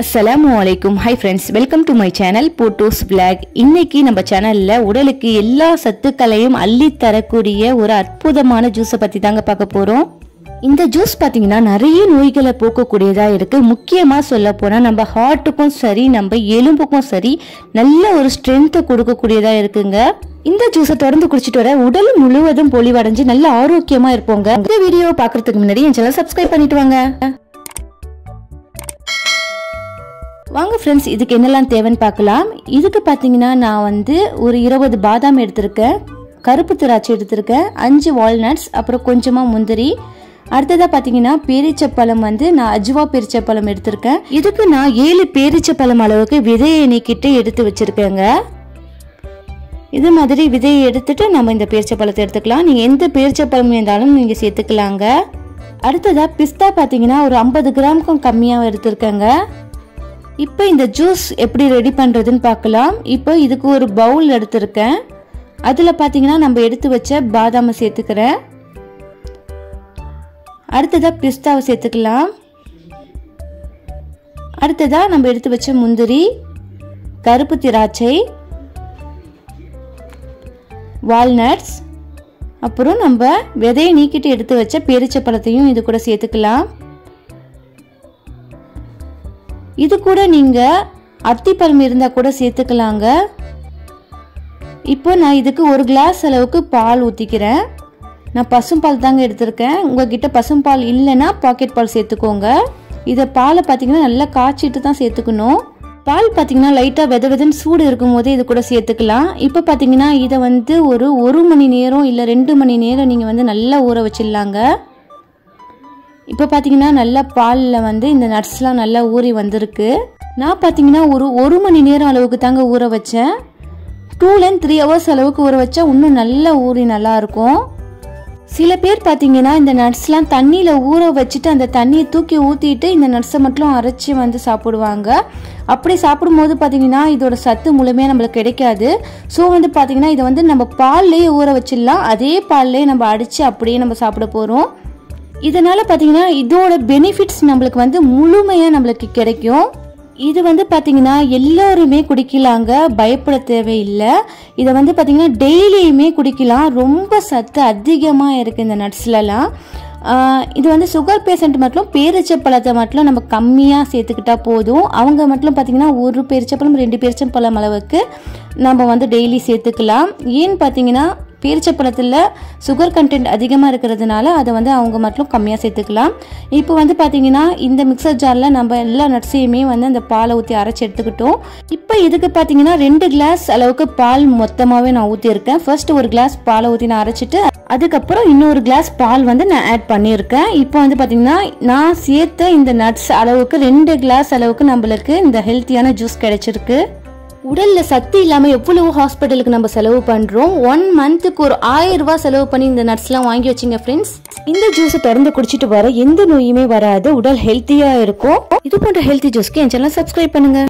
அஸ்ஸலாமு அலைக்கும் hi friends welcome to my channel photos blog இன்னைக்கு நம்ம சேனலில் உடலுக்கு எல்லா சத்துக்களையும் அள்ளி தரக்கூடிய ஒரு அற்புதமான ஜூஸை பற்றி தாங்க பார்க்க போகிறோம் இந்த ஜூஸ் பார்த்தீங்கன்னா நிறைய நோய்களை போக்கக்கூடியதாக இருக்குது முக்கியமாக சொல்ல போனால் நம்ம ஹார்ட்டுக்கும் சரி நம்ம எலும்புக்கும் சரி நல்ல ஒரு ஸ்ட்ரென்த்தை கொடுக்கக்கூடியதாக இருக்குங்க. இந்த ஜூஸை தொடர்ந்து குடிச்சிட்டு வர உடல் முழுவதும் பொலிவடைஞ்சு நல்ல ஆரோக்கியமாக இருப்போங்க. இந்த வீடியோ பார்க்கறதுக்கு முன்னாடி என் சேனல் சப்ஸ்கிரைப் பண்ணிட்டு வாங்க. வாங்க ஃப்ரெண்ட்ஸ் இதுக்கு என்னெல்லாம் தேவைன்னு பார்க்கலாம். இதுக்கு பார்த்தீங்கன்னா நான் வந்து ஒரு இருபது பாதாம் எடுத்திருக்கேன். கருப்பு திராட்சை எடுத்திருக்கேன். அஞ்சு வால்நட்ஸ் அப்புறம் கொஞ்சமாக முந்திரி. அடுத்ததாக பார்த்தீங்கன்னா பேரிச்சப்பழம் வந்து நான் அஜுவா பேரிச்சப்பழம் எடுத்திருக்கேன். இதுக்கு நான் ஏழு பேரிச்சப்பழம் அளவுக்கு விதையை நீக்கிட்டு எடுத்து வச்சிருக்கேங்க. இது மாதிரி விதையை எடுத்துட்டு நம்ம இந்த பேரிச்சப்பழத்தை எடுத்துக்கலாம். நீங்கள் எந்த பேரிச்சப்பழம் இருந்தாலும் நீங்கள் சேர்த்துக்கலாங்க. அடுத்ததாக பிஸ்தா பார்த்தீங்கன்னா ஒரு ஐம்பது கிராமுக்கும் கம்மியாக எடுத்திருக்கேங்க. இப்போ இந்த ஜூஸ் எப்படி ரெடி பண்ணுறதுன்னு பார்க்கலாம். இப்போ இதுக்கு ஒரு பவுல் எடுத்திருக்கேன். அதில் பார்த்தீங்கன்னா நம்ம எடுத்து வச்ச பாதாமை சேர்த்துக்கிறேன். அடுத்ததாக பிஸ்தாவை சேர்த்துக்கலாம். அடுத்ததாக நம்ம எடுத்து வச்ச முந்திரி கருப்பு திராட்சை வால்நட்ஸ் அப்புறம் நம்ம விதையை நீக்கிட்டு எடுத்து வச்ச பேரிச்சப்பழத்தையும் இது கூட சேர்த்துக்கலாம். இது கூட நீங்கள் அத்திப்பழம் இருந்தால் கூட சேர்த்துக்கலாங்க. இப்போ நான் இதுக்கு ஒரு கிளாஸ் அளவுக்கு பால் ஊற்றிக்கிறேன் நான் பசும்பால் தாங்க எடுத்திருக்கேன். உங்ககிட்ட பசும்பால் இல்லைன்னா பாக்கெட் பால் சேர்த்துக்கோங்க. இதை பாலை பார்த்தீங்கன்னா நல்லா காய்ச்சிட்டு தான் சேர்த்துக்கணும். பால் பார்த்தீங்கன்னா லைட்டாக வித வெதன்னு சூடு இருக்கும் போதே இது கூட சேர்த்துக்கலாம். இப்போ பார்த்தீங்கன்னா இதை வந்து ஒரு ஒரு மணி நேரம் இல்லை ரெண்டு மணி நேரம் நீங்கள் வந்து நல்லா ஊற வச்சிடலாங்க. இப்போ பார்த்தீங்கன்னா நல்லா பாலில் வந்து இந்த நட்ஸ்லாம் நல்லா ஊறி வந்திருக்கு. நான் பார்த்தீங்கன்னா ஒரு ஒரு மணி நேரம் அளவுக்கு தாங்க ஊற வச்சேன். டூலேருந்து த்ரீ ஹவர்ஸ் அளவுக்கு ஊற வச்சா இன்னும் நல்லா ஊறி நல்லா இருக்கும் சில பேர் பார்த்தீங்கன்னா இந்த நட்ஸ்லாம் தண்ணியில் ஊற வச்சுட்டு அந்த தண்ணியை தூக்கி ஊற்றிட்டு இந்த நட்ஸை மட்டும் அரைச்சி வந்து சாப்பிடுவாங்க. அப்படி சாப்பிடும்போது பார்த்தீங்கன்னா இதோட சத்து முழுமையாக நம்மளுக்கு கிடைக்காது. ஸோ வந்து பார்த்தீங்கன்னா இதை வந்து நம்ம பால்லேயே ஊற வச்சிடலாம். அதே பால்லேயே நம்ம அடித்து அப்படியே நம்ம சாப்பிட போகிறோம் இதனால் பார்த்தீங்கன்னா இதோட பெனிஃபிட்ஸ் நம்மளுக்கு வந்து முழுமையாக நம்மளுக்கு கிடைக்கும். இது வந்து பார்த்தீங்கன்னா எல்லோருமே குடிக்கலாங்க. பயப்பட தேவையில்லை. இதை வந்து பார்த்தீங்கன்னா டெய்லியுமே குடிக்கலாம். ரொம்ப சத்து அதிகமாக இருக்குது இந்த நட்ஸ்லலாம். இது வந்து சுகர் பேஷண்ட் மட்டும் பேரிச்சப்பழத்தை மட்டும் நம்ம கம்மியாக சேர்த்துக்கிட்டா போதும். அவங்க மட்டும் பார்த்திங்கன்னா ஒரு பேரிச்சப்பழம் ரெண்டு பேரிச்சப்பழம் அளவுக்கு நம்ம வந்து டெய்லி சேர்த்துக்கலாம். ஏன்னு பார்த்தீங்கன்னா பேரிச்சப்பழத்தில் சுகர் கண்டென்ட் அதிகமாக இருக்கிறதுனால அதை வந்து அவங்க மட்டும் கம்மியாக சேர்த்துக்கலாம். இப்போ வந்து பார்த்தீங்கன்னா இந்த மிக்சர் ஜாரில் நம்ம எல்லா நட்ஸையுமே வந்து அந்த பாலை ஊற்றி அரைச்சி எடுத்துக்கிட்டோம். இப்போ இதுக்கு பார்த்தீங்கன்னா ரெண்டு கிளாஸ் அளவுக்கு பால் மொத்தமாகவே நான் ஊற்றியிருக்கேன் ஃபர்ஸ்ட் ஒரு கிளாஸ் பாலை ஊற்றி நான் அரைச்சிட்டு அதுக்கப்புறம் இன்னொரு கிளாஸ் பால் வந்து நான் ஆட் பண்ணியிருக்கேன். இப்போ வந்து பார்த்தீங்கன்னா நான் சேர்த்த இந்த நட்ஸ் அளவுக்கு ரெண்டு கிளாஸ் அளவுக்கு நம்மளுக்கு இந்த ஹெல்த்தியான ஜூஸ் கிடைச்சிருக்கு. உடல்ல சத்து இல்லாம எவ்வளவு ஹாஸ்பிட்டலுக்கு நம்ம செலவு பண்றோம்? ஒன் மந்த்துக்கு ஒரு ஆயிரம் ரூபாய் செலவு பண்ணி இந்த நட்ஸ்லாம் வாங்கி வச்சிங்க ஃப்ரெண்ட்ஸ் இந்த ஜூஸை திறந்து குடிச்சிட்டு வர எந்த நோயுமே வராது. உடல் ஹெல்த்தியா இருக்கும். இது போன்ற ஹெல்த்தி ஜூஸ்க்கு என் சேனல் சப்ஸ்கிரைப் பண்ணுங்க.